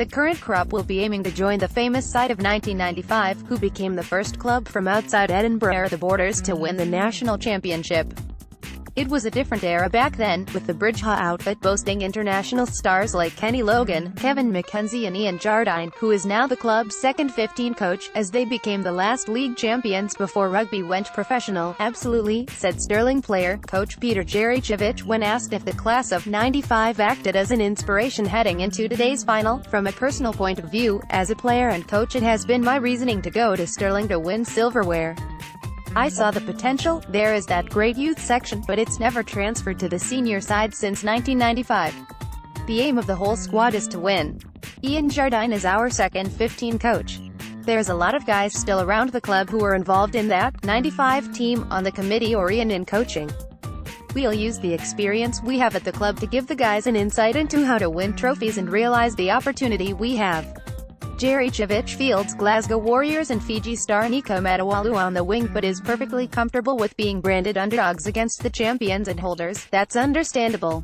The current crop will be aiming to join the famous side of 1995, who became the first club from outside Edinburgh the borders to win the national championship. It was a different era back then, with the Bridgehaugh outfit boasting international stars like Kenny Logan, Kevin McKenzie and Ian Jardine, who is now the club's second 15 coach, as they became the last league champions before rugby went professional. Absolutely, said Stirling player, coach Peter Jericevich when asked if the class of 95 acted as an inspiration heading into today's final. From a personal point of view, as a player and coach it has been my reasoning to go to Stirling to win silverware. I saw the potential, there is that great youth section, but it's never transferred to the senior side since 1995. The aim of the whole squad is to win. Ian Jardine is our second 15 coach. There's a lot of guys still around the club who are involved in that 95 team, on the committee or Ian in coaching. We'll use the experience we have at the club to give the guys an insight into how to win trophies and realize the opportunity we have. Jericevich fields Glasgow Warriors and Fiji star Nico Matawalu on the wing but is perfectly comfortable with being branded underdogs against the champions and holders, that's understandable.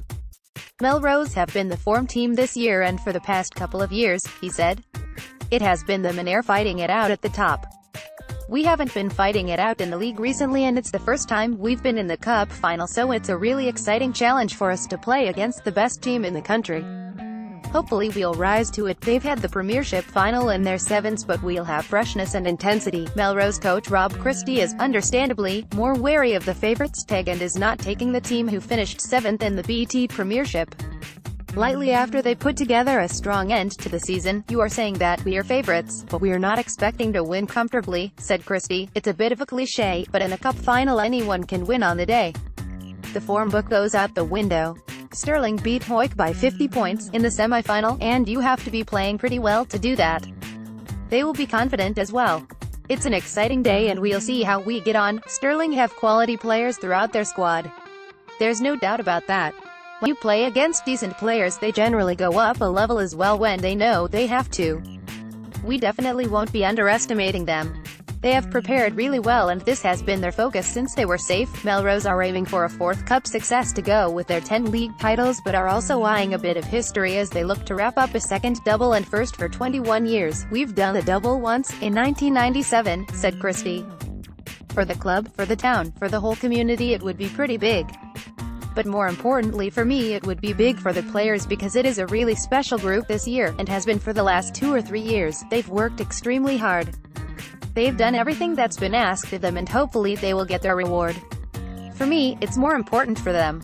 Melrose have been the form team this year and for the past couple of years, he said. It has been them and Ayr fighting it out at the top. We haven't been fighting it out in the league recently and it's the first time we've been in the cup final so it's a really exciting challenge for us to play against the best team in the country. Hopefully we'll rise to it. They've had the Premiership final in their sevens but we'll have freshness and intensity. Melrose coach Rob Christie is, understandably, more wary of the favourites tag and is not taking the team who finished seventh in the BT Premiership. Lightly after they put together a strong end to the season, you are saying that we are favourites, but we are not expecting to win comfortably, said Christie. It's a bit of a cliché, but in a cup final anyone can win on the day. The form book goes out the window. Stirling beat Hawick by 50 points in the semi-final, and you have to be playing pretty well to do that. They will be confident as well. It's an exciting day and we'll see how we get on. Stirling have quality players throughout their squad. There's no doubt about that. When you play against decent players they generally go up a level as well when they know they have to. We definitely won't be underestimating them. They have prepared really well and this has been their focus since they were safe. Melrose are aiming for a fourth cup success to go with their 10 league titles but are also eyeing a bit of history as they look to wrap up a second double and first for 21 years. We've done the double once, in 1997, said Christie. For the club, for the town, for the whole community it would be pretty big. But more importantly for me it would be big for the players because it is a really special group this year, and has been for the last two or three years. They've worked extremely hard. They've done everything that's been asked of them and hopefully they will get their reward. For me, it's more important for them.